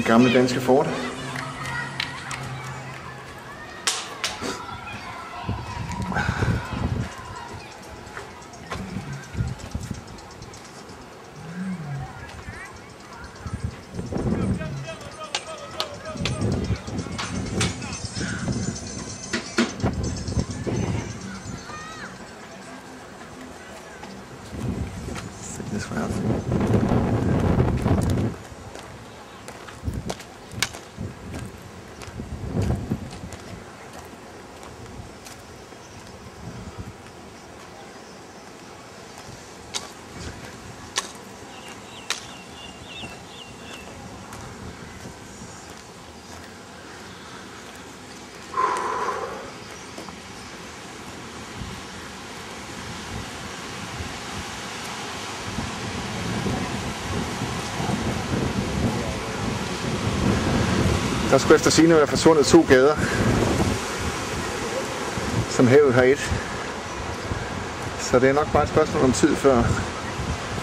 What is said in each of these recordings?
Det gamle danske fort. This way. Der skulle efter sigende være forsvundet to gader, som havet har et. Så det er nok bare et spørgsmål om tid, før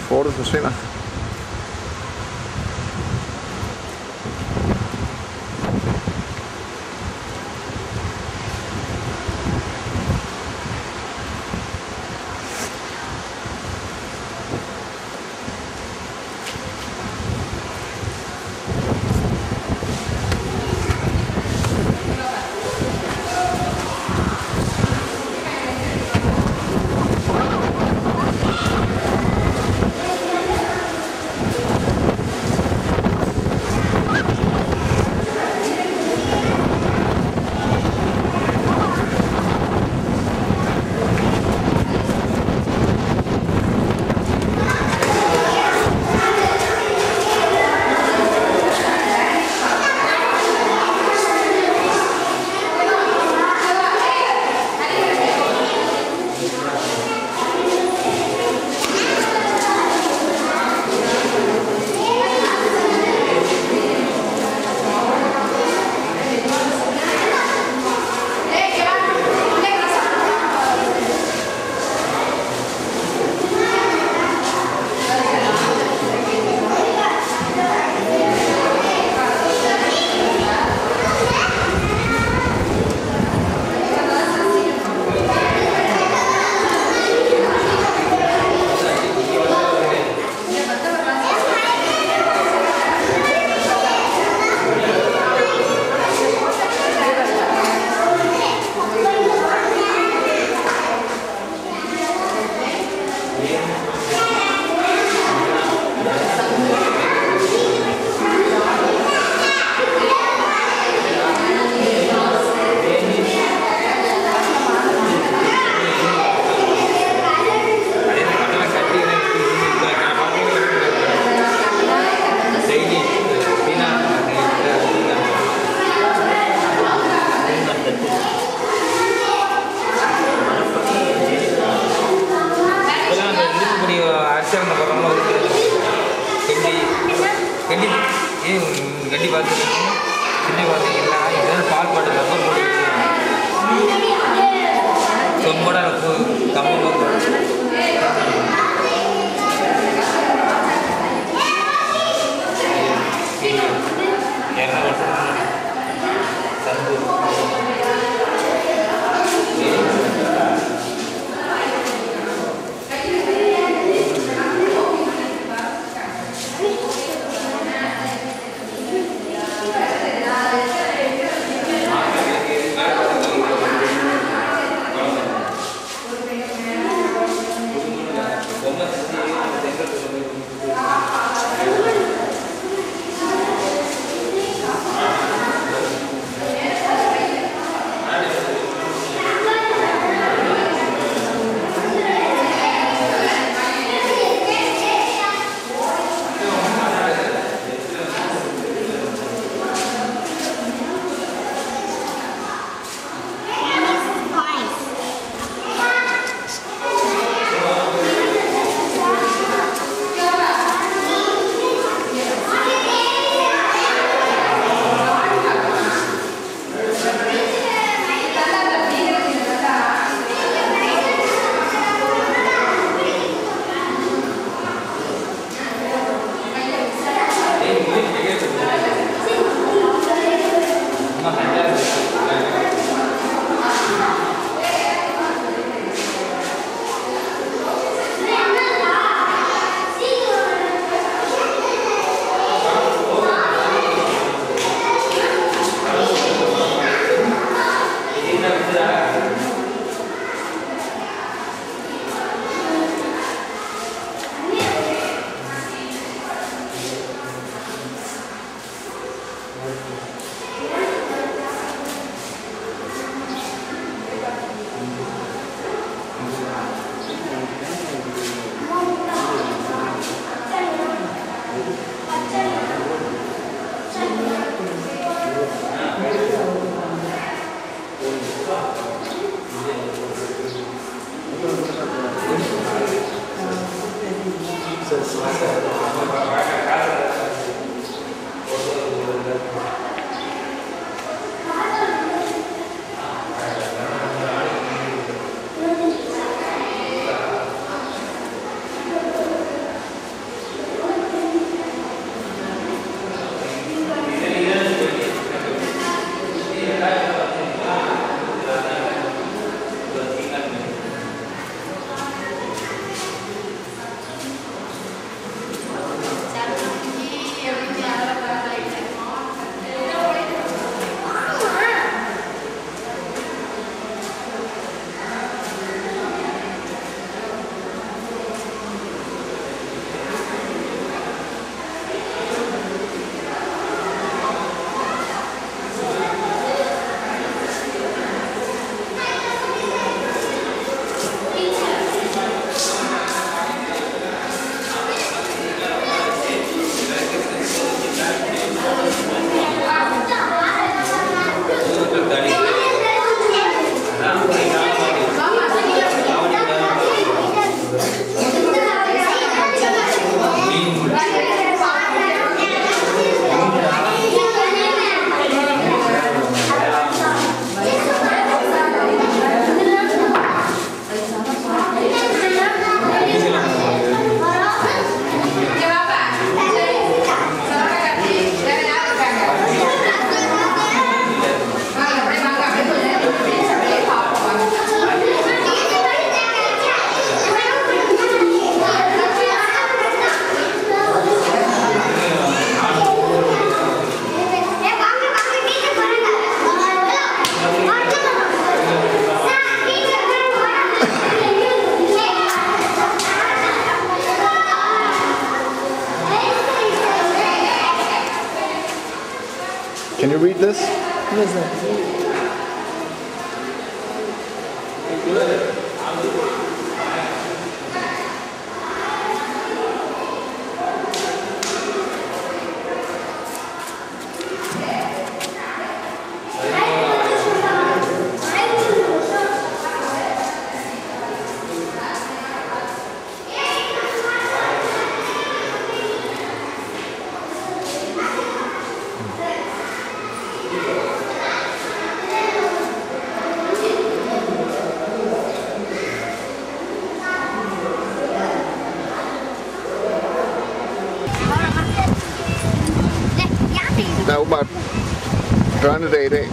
fortet forsvinder.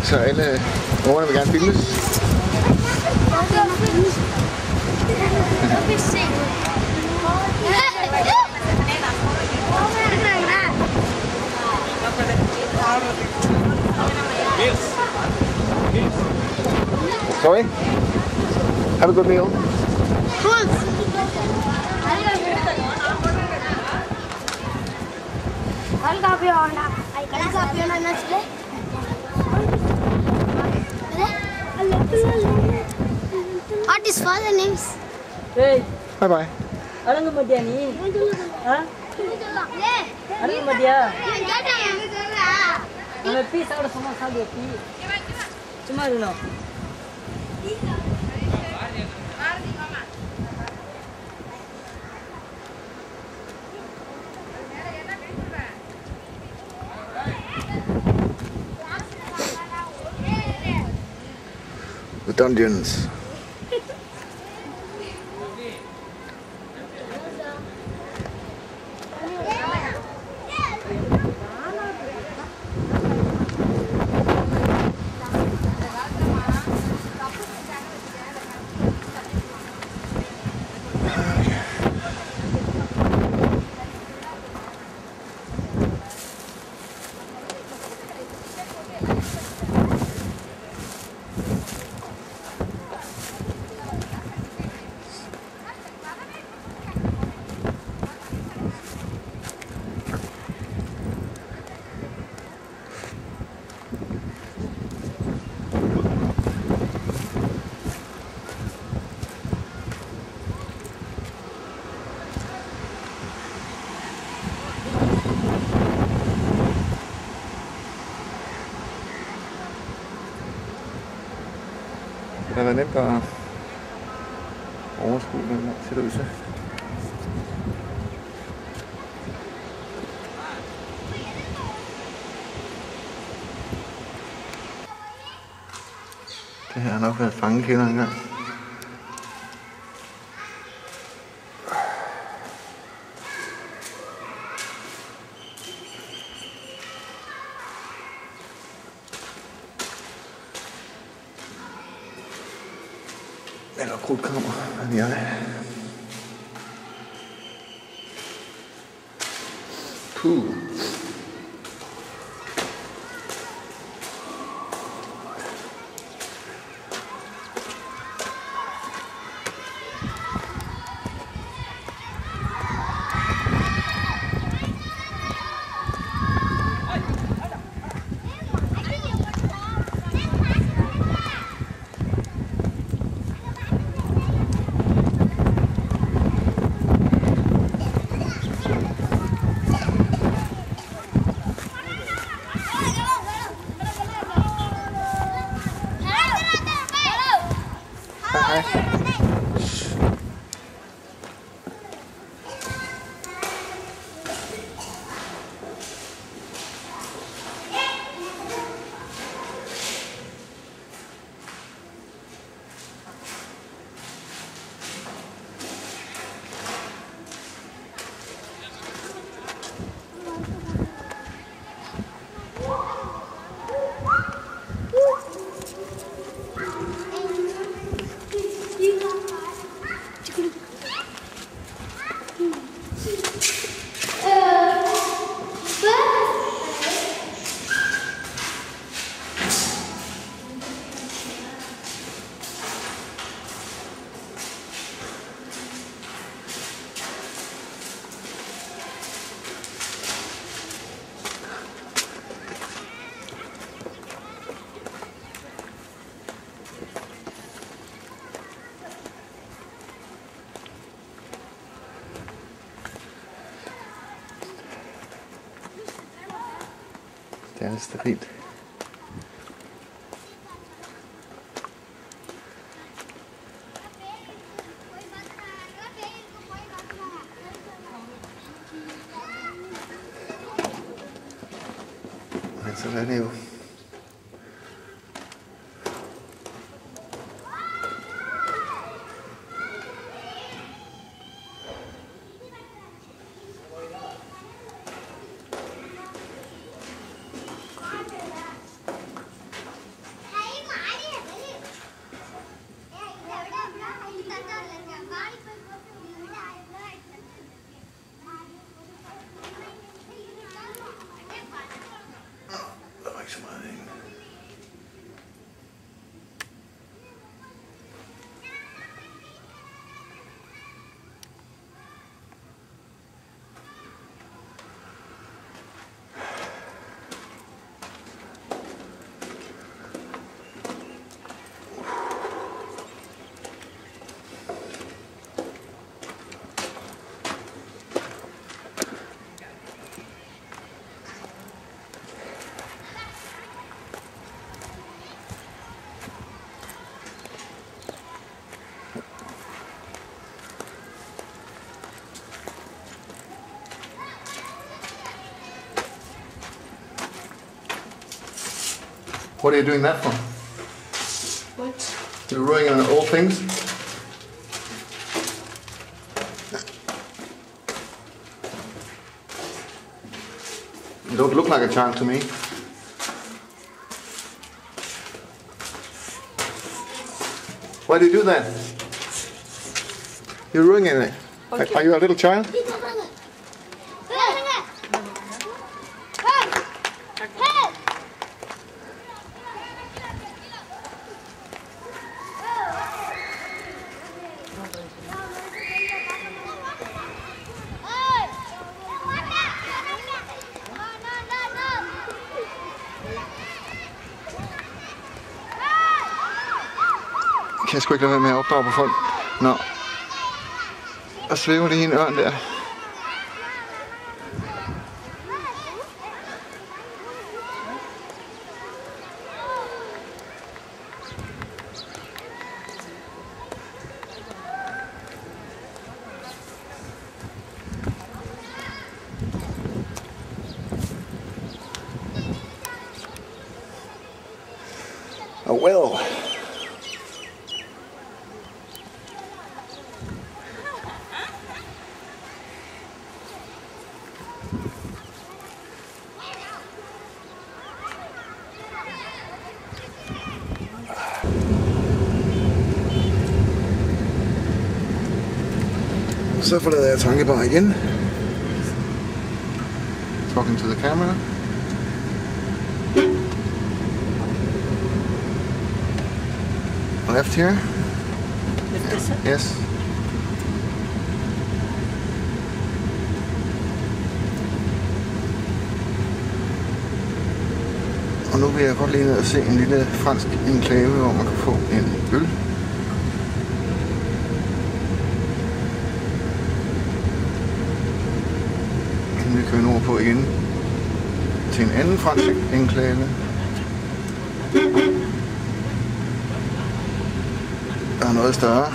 gibt father names. Hey. Bye bye. Alam mo ba ni? Ha? Alam mo ba? Ano pi sa oras mo sa pi? Cuma ano? with man nemt at overskue den her, ser det ud. Det her har nok været fangekælder engang. Jag har kortkameran nere. Puh. downstairs to eat. What are you doing that for? What? You're ruining on old things? You don't look like a child to me. Why do you do that? You're ruining it. Are, are you a little child? Kan jeg sgu ikke lade være med at opdrage på folk. Nå. Og svæver lige en ørn der. Så forlader jeg tankebar igen. Talking to the camera. Left here? Yes. Og nu vil jeg godt lige ned og se en lille fransk enklave, hvor man kan få en øl. Køre nordpå igen til en anden fransk enklave. Der er noget større.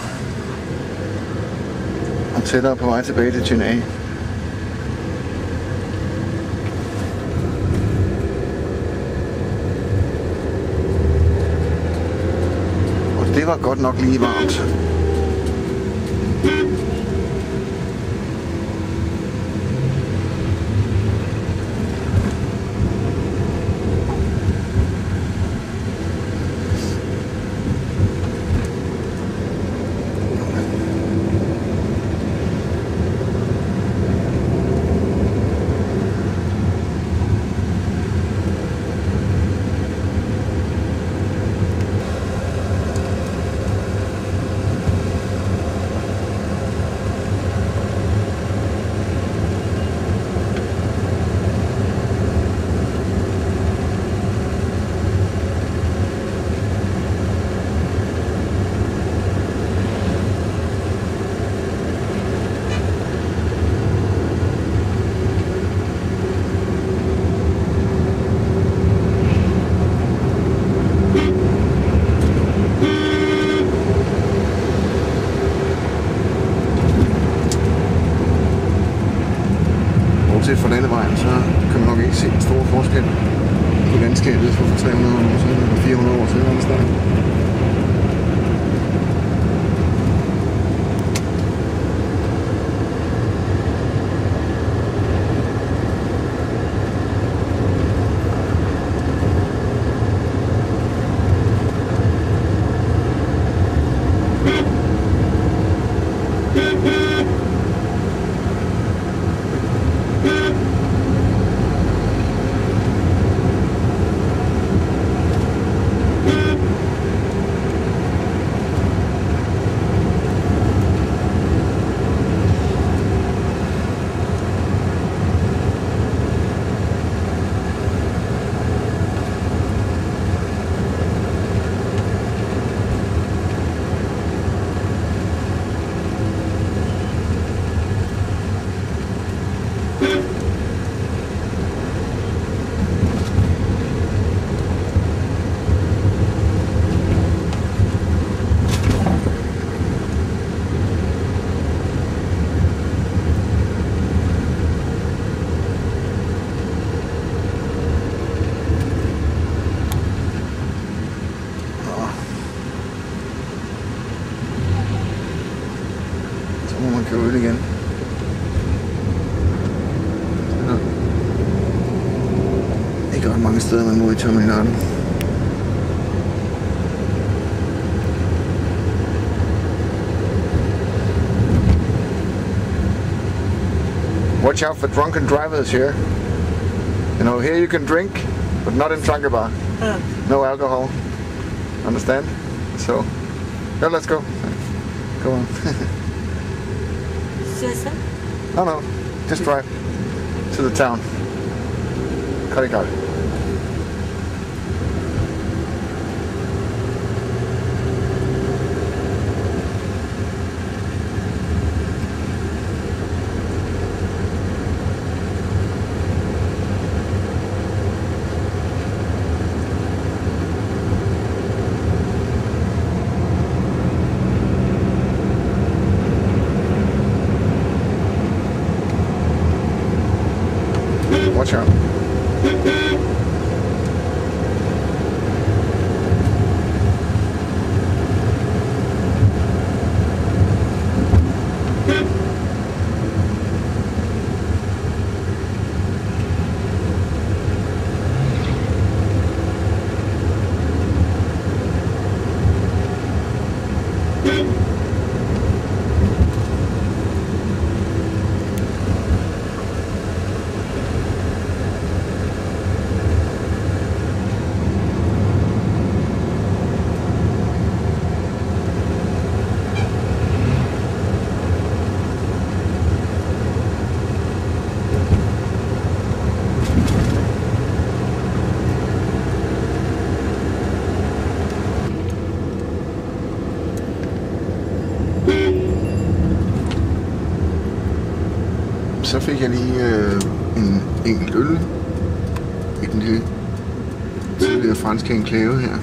Og tættere på vej tilbage til Tjena. Og det var godt nok lige varmt. Mange steder, man må i terminalen. Watch out for drunken drivers here. You know, here you can drink, but not in Trankebar. No alcohol. Understand? So, yeah, let's go. Go on. No, no. Just drive to the town. Karikar. Fik jeg lige øh, en enkelt øl i den lille tidligere franske enklave her.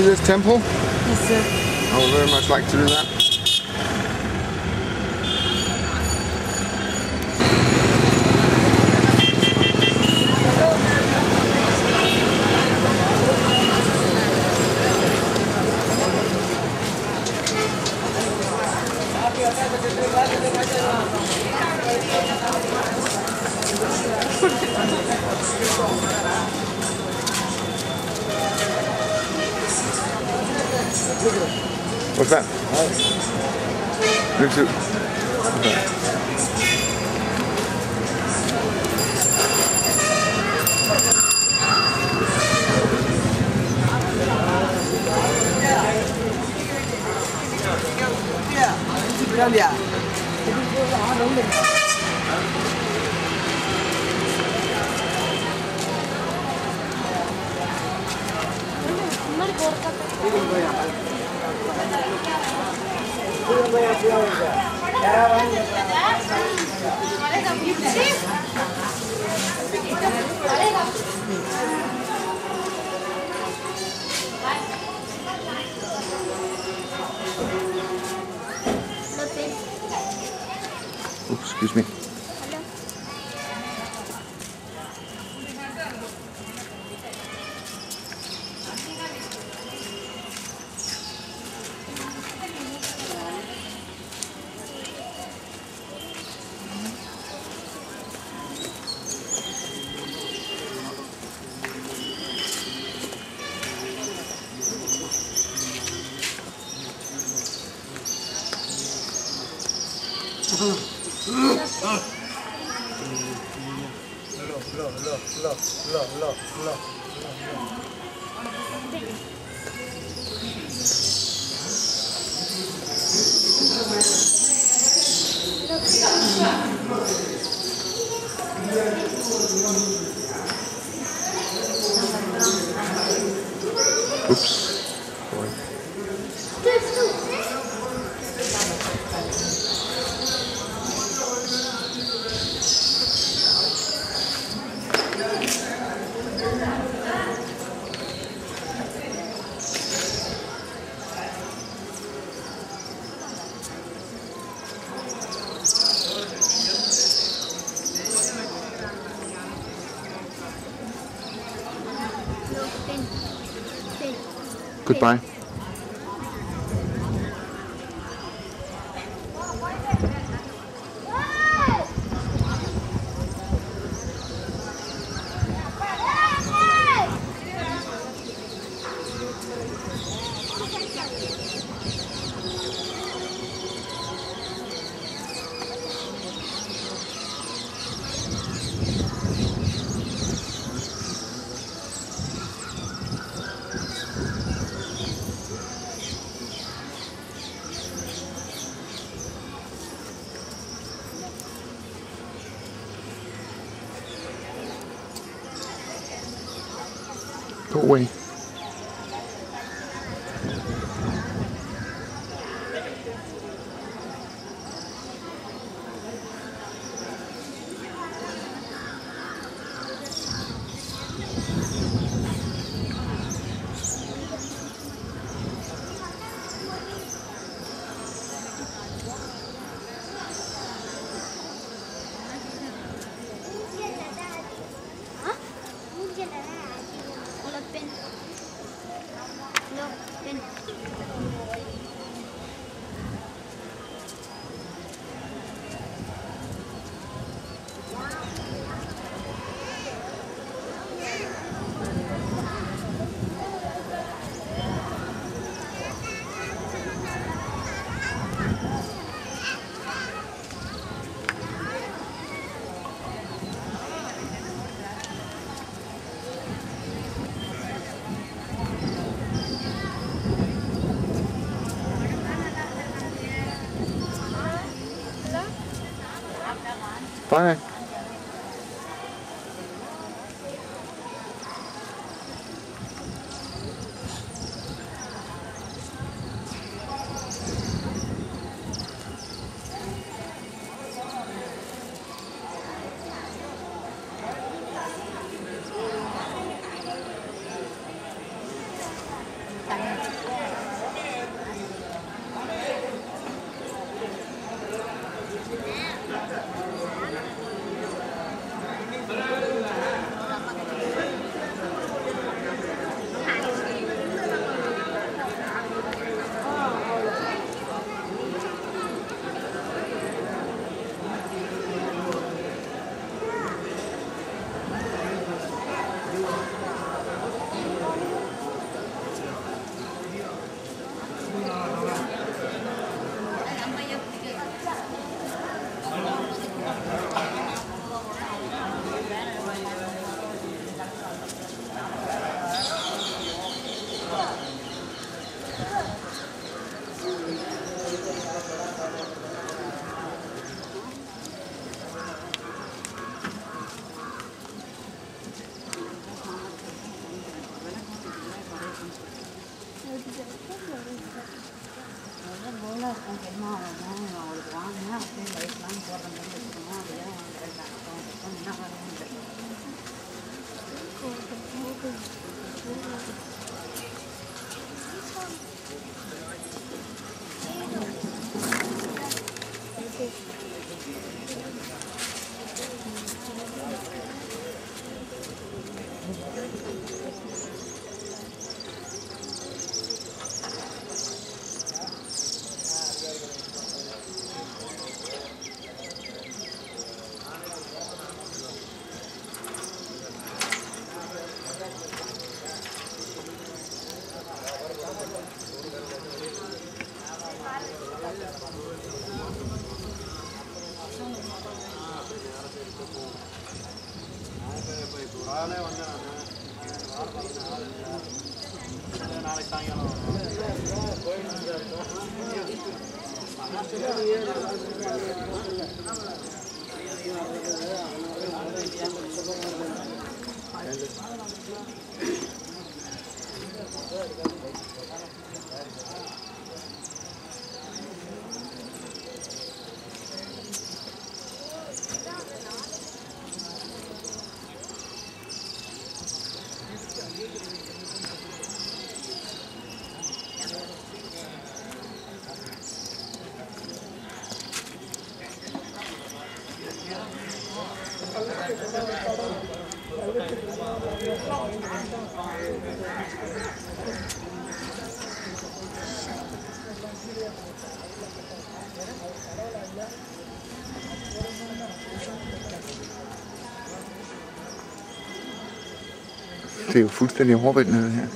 This temple? Yes, sir. I would very much like to do that. Oops, excuse me. way. Thank you. Det er jo fuldstændig overvældende det her.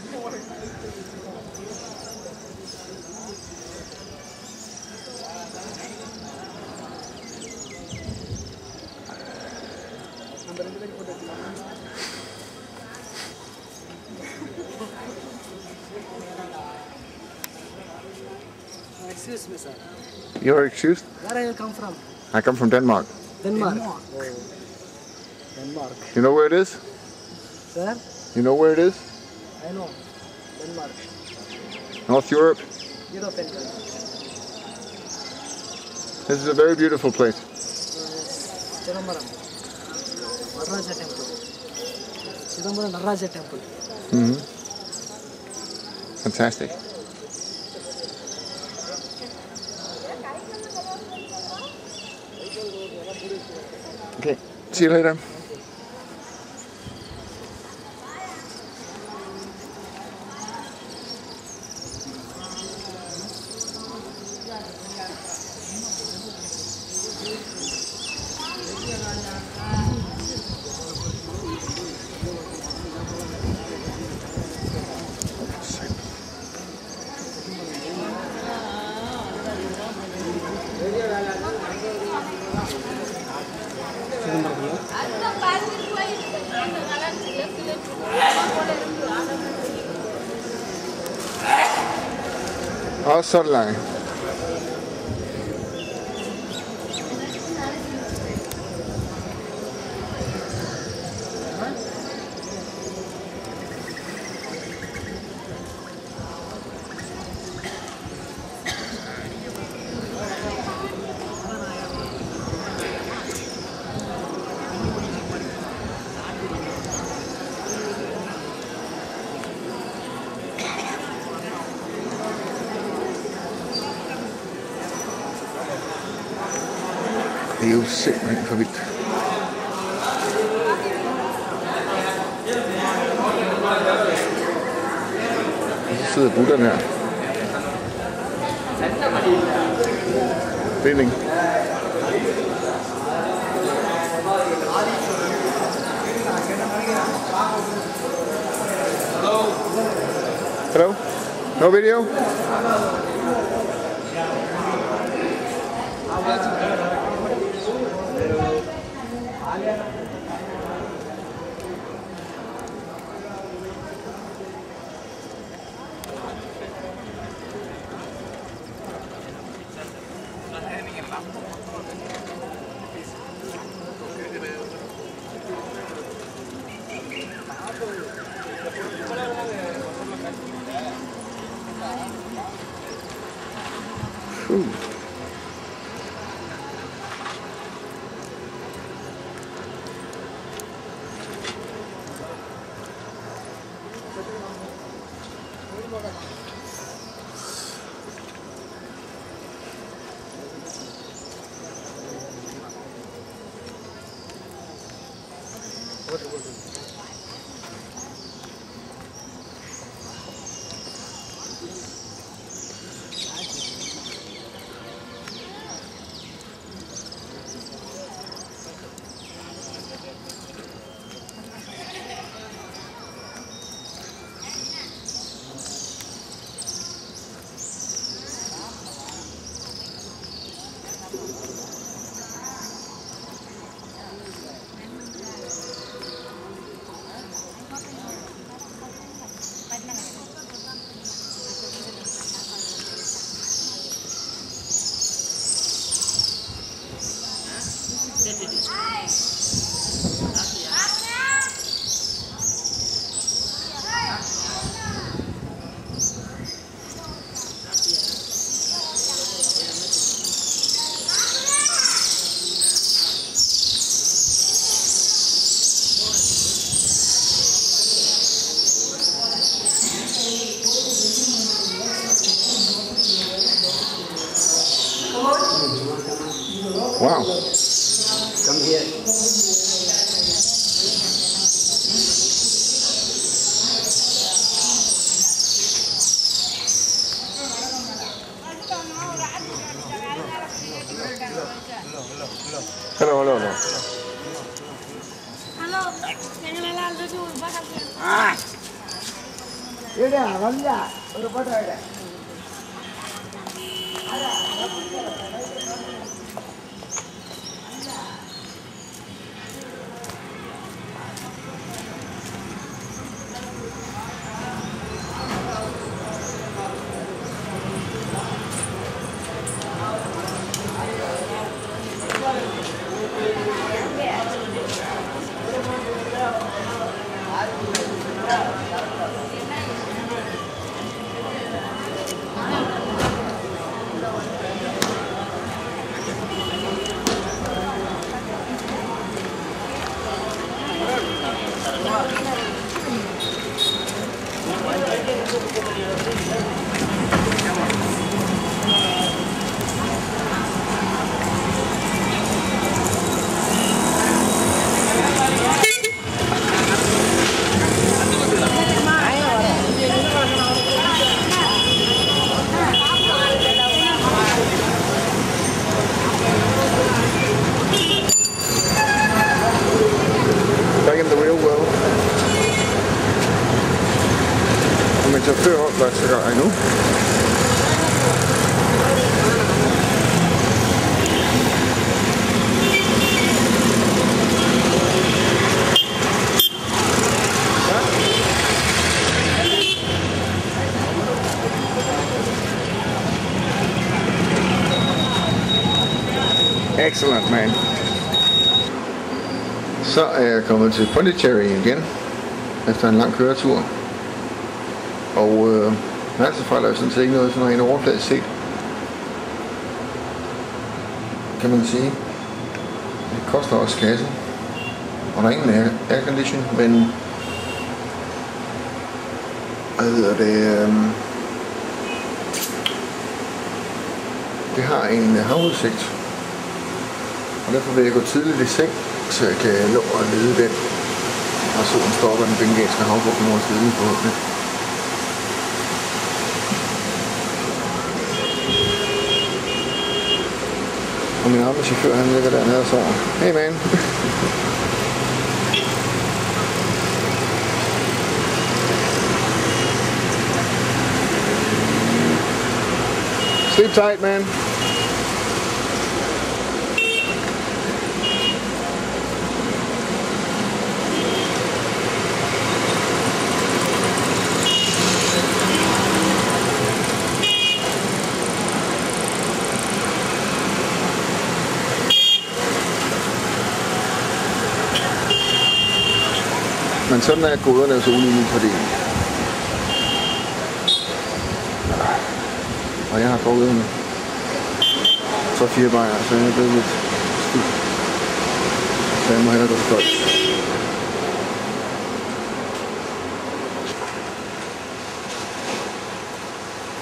Excuse me, sir. You're excused? Where are you come from? I come from Denmark. Denmark. Oh. Denmark. You know where it is? Sir, You know where it is? I know. Denmark. North Europe. European country. This is a very beautiful place. Chidambaram. Narraja temple. Chidambaram Narraja temple. hmm Fantastic. Okay, see you later. Wow. Come here. Hello, hello, hello. Hello. Ah. ഇവിടെ വല്ല ഒരു പടം ഇവിടെ Excellent, man. Så er jeg kommet til Pondicherry igen, efter en lang køretur. Og øh, altså fejler jeg sådan set ikke noget sådan rent overfladisk set. Kan man sige. Det koster også kassen. Og der er ingen air, aircondition, men hvad hedder det, øh, det har en havudsigt derfor vil jeg gå tidligt i seng, så jeg kan nå at lede den. Og solen stopper den bengalske havbuk i morgens tidlig forhåbentlig. Og min andre chauffør, han ligger dernede og sover. Hey man. Sleep tight, man. Sådan er goderne altså ude i min fordeling. Og jeg har drukket en så fire bajer, så jeg er blevet lidt stiv. Så jeg må hellere gå for koldt.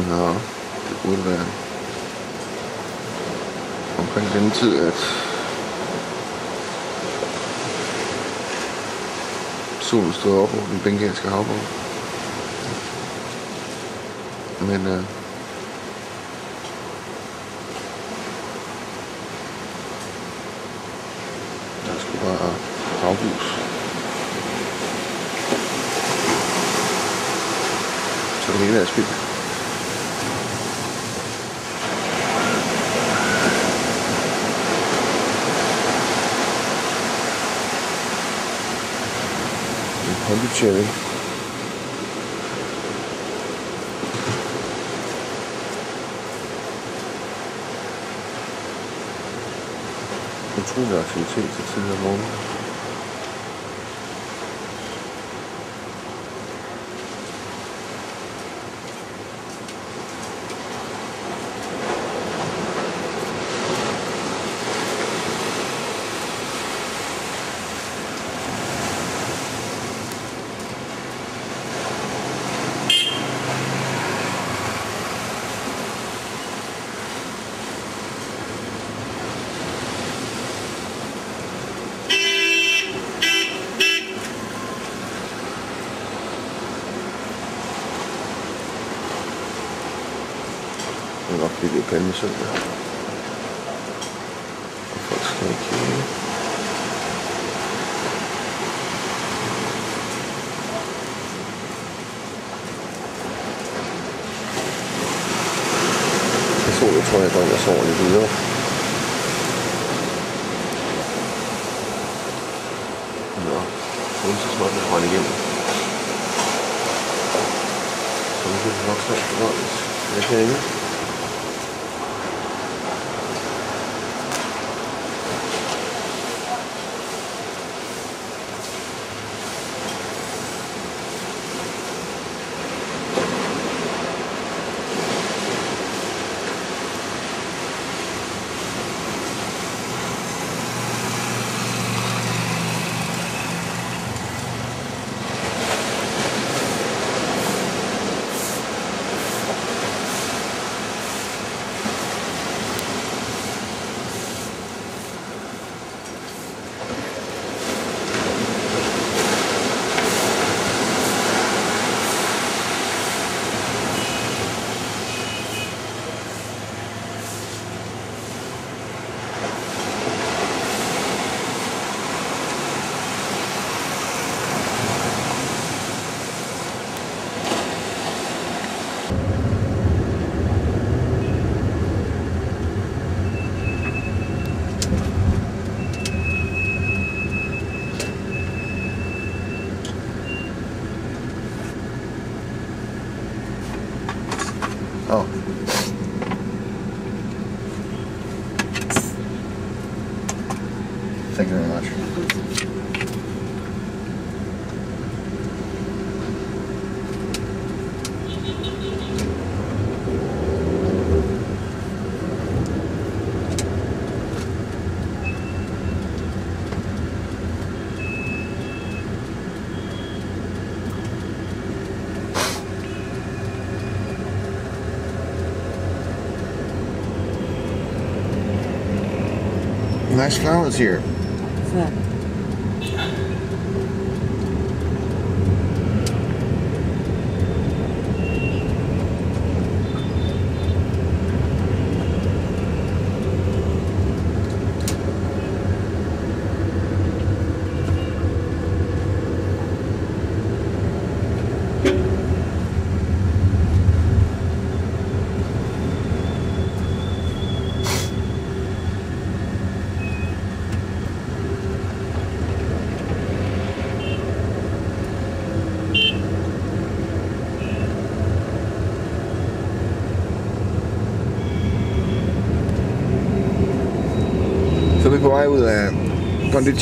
Nå, det burde være omkring denne tid, at solen stod op over den bengalske havbund. Men øh, der skulle bare havbus. Så det hele er spildt. 100 cherry. It's all actually, too, it's in the. Okay. Nice flowers here.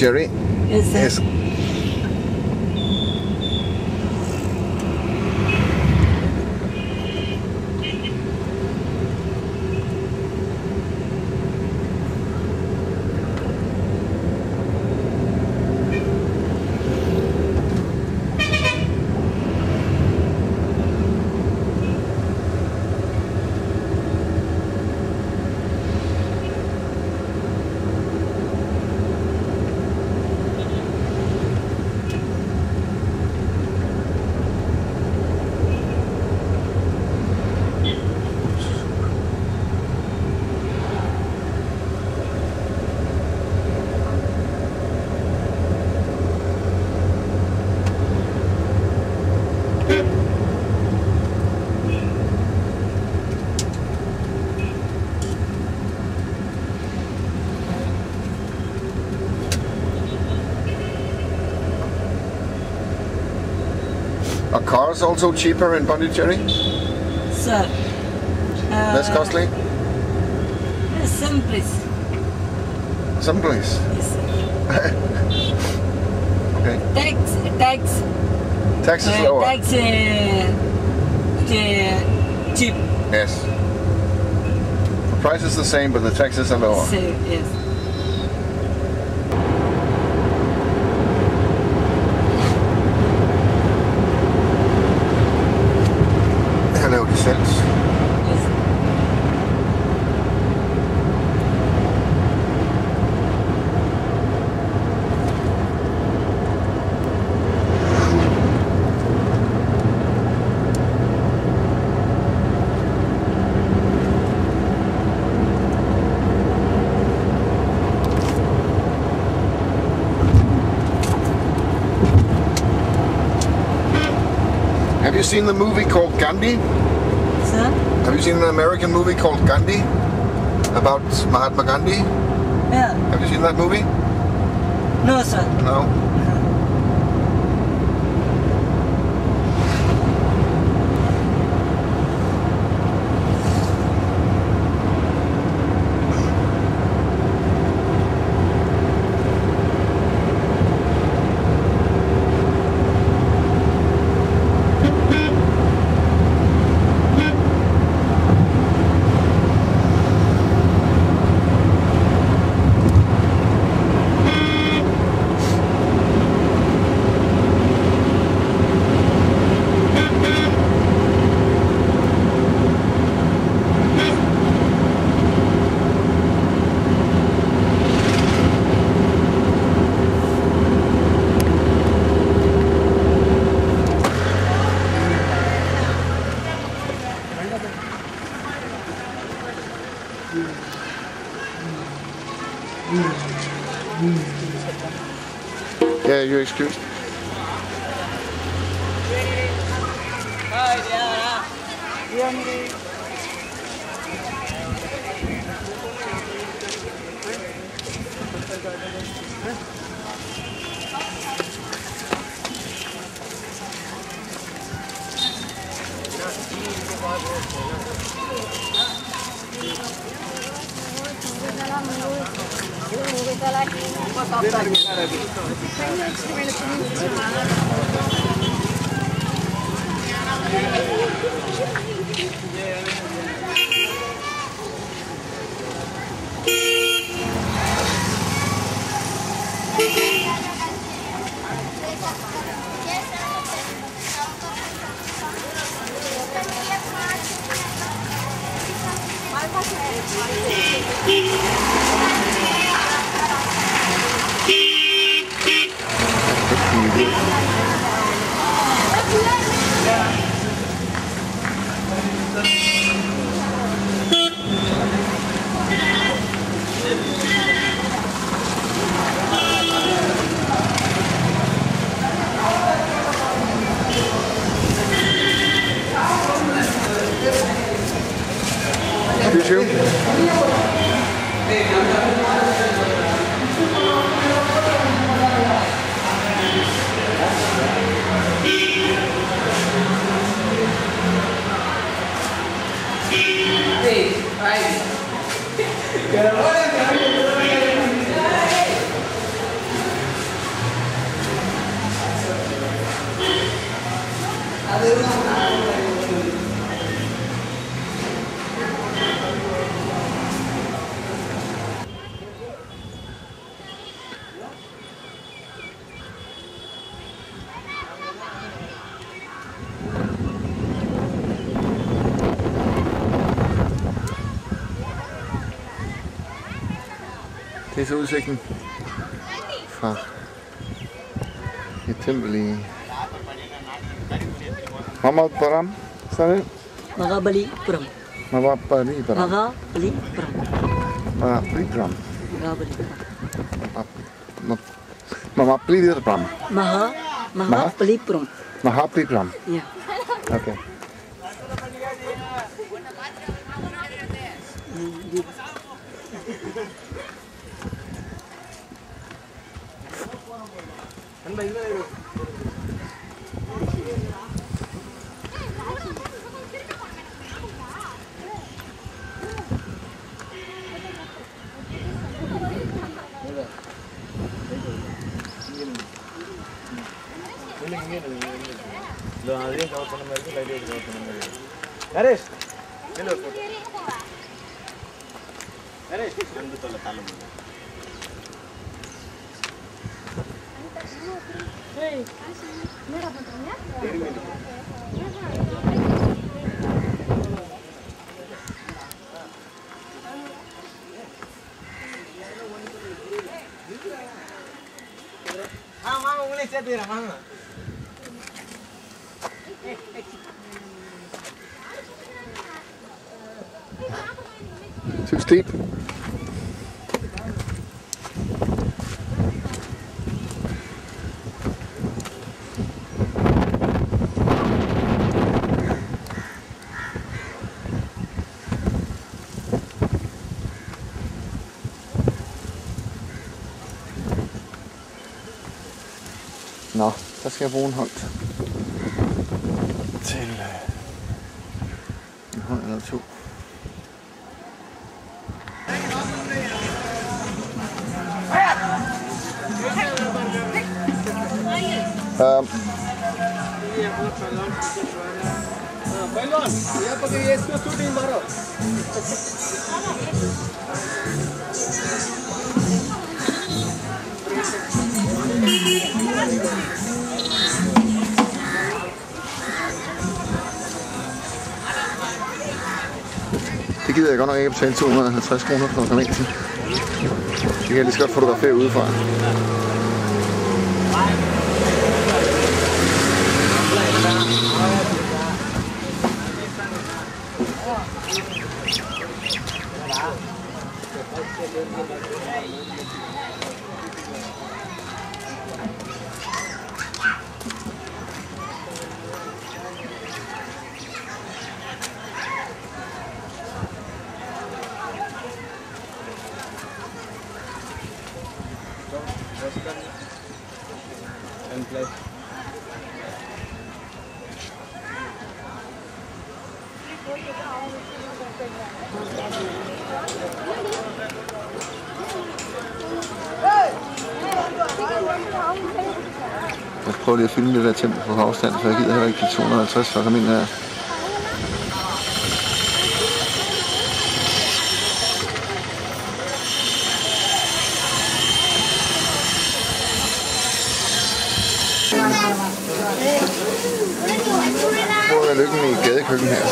Jerry. Are cars also cheaper in Pondicherry? Sir. Uh, Less costly? Some place. Someplace. Yes, sir. Okay. Tax, tax, Tax is uh, lower. tax, uh, uh, cheap. Yes. The price is the same, but the taxes are lower. So, yes. Hello, descent. yes. Have you seen the movie called Gandhi? Sir? Have you seen an American movie called Gandhi? About Mahatma Gandhi? Yeah. Have you seen that movie? No, sir. No? your excuse? Right. zullen we zeggen, van je Timbali. Mama Param, staat pram. Magabali Param. Magabali Param. Magabali Param. Magabali Param. Magabali Param. Mama Plidir Param. Maha, Maha pram. Maha pram. Ja. Oké. Okay. नीचे दे रहा हूँ Too steep? Der skal jeg bruge en hånd. Til øh, en hånd eller to. Um, det gider jeg godt nok jeg at betale 250 kroner for en komme til. Det kan jeg lige så godt fotografere udefra. Jeg prøver lige at filme det der tempel på afstand, for jeg gider heller ikke de 250 for at komme ind her. Hvor er lykken i gadekøkken her?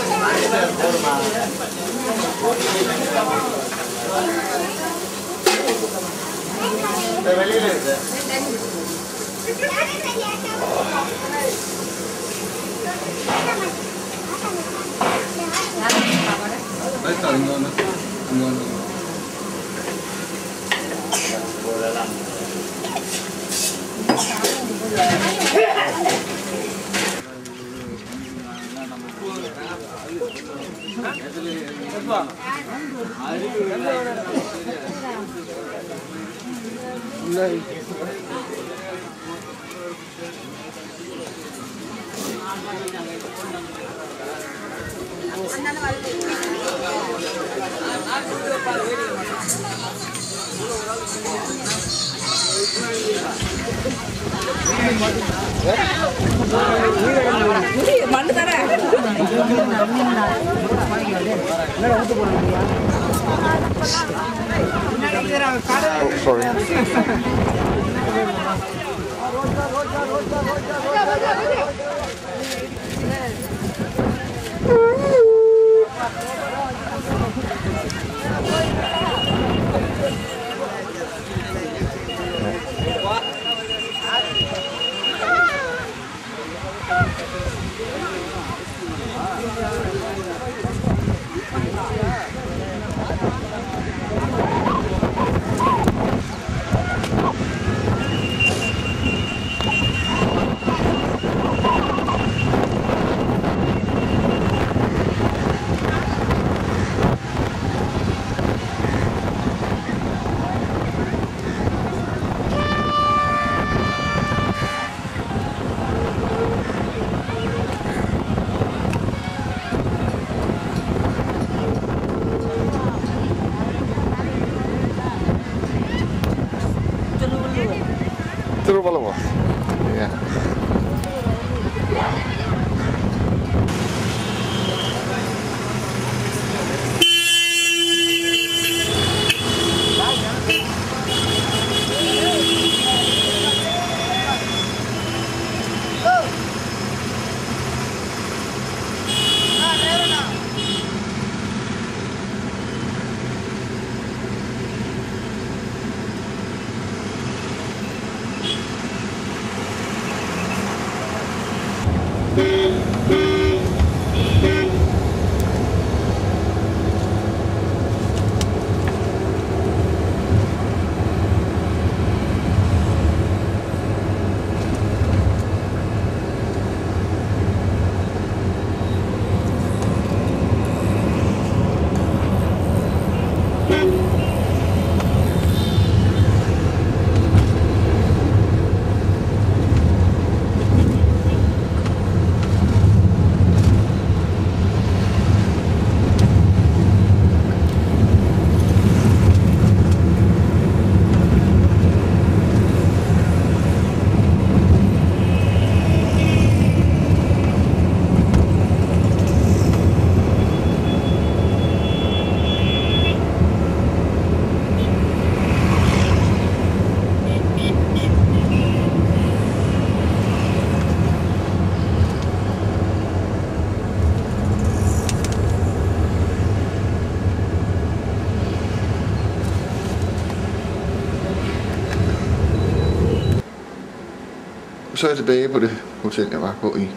Så er jeg tilbage på det hotel, jeg var på i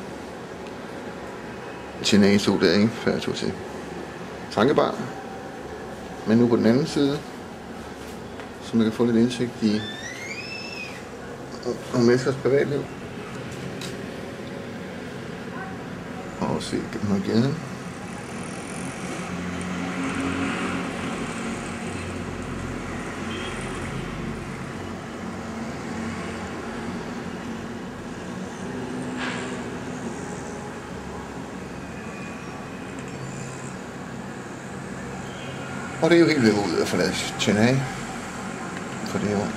Chennai der, ikke? Før jeg tog til Tankebar. Men nu på den anden side, så man kan få lidt indsigt i om menneskers privatliv. Og se gennem gaden. det jo helt ud at forlade Chennai for det år.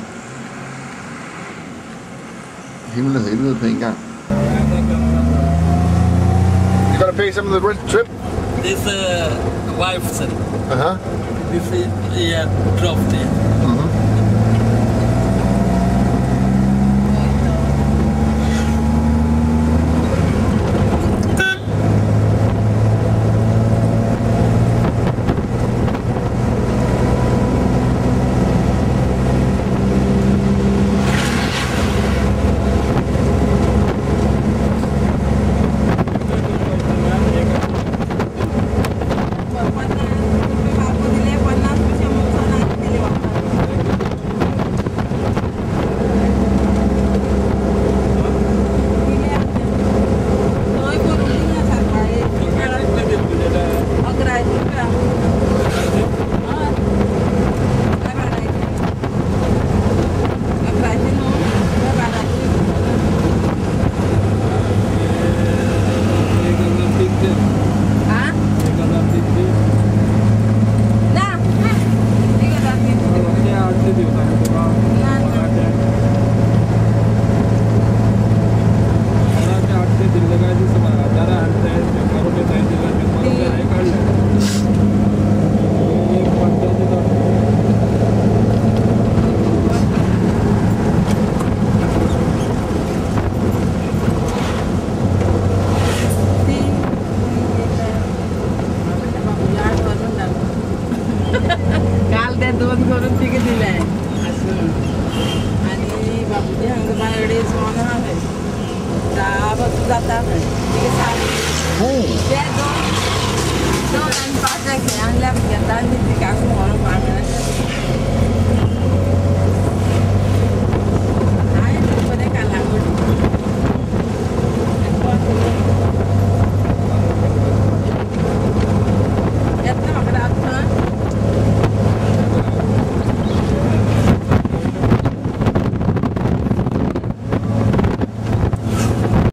Himmel og helvede på en gang. You gotta pay some of the rent trip? This uh, wife said. Uh-huh. This is, uh, yeah, dropped it. Mm-hmm.